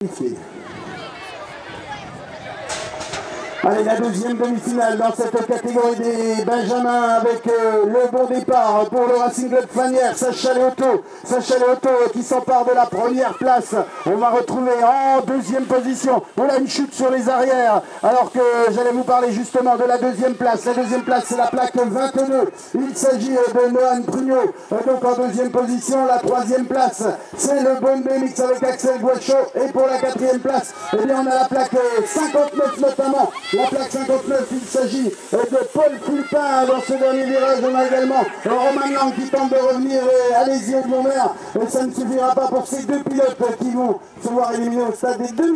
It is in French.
Enfim. Allez, la deuxième demi-finale dans cette catégorie des Benjamins avec euh, le bon départ pour le Racing Club Fanière, Sacha Léoto. Sacha Léoto qui s'empare de la première place. On va retrouver en deuxième position. On a une chute sur les arrières alors que j'allais vous parler justement de la deuxième place. La deuxième place, c'est la plaque 22. Il s'agit de Nohan Prugnot. Donc en deuxième position, la troisième place, c'est le bon BMX avec Axel Guacho. Et pour la quatrième place, eh bien, on a la plaque 59 notamment. La plaque 59, il s'agit de Paul Fulpin dans ce dernier virage. On a également Romain Lang qui tente de revenir. Allez-y, au bon Ça ne suffira pas pour ces deux pilotes qui vont se voir éliminés au stade des demi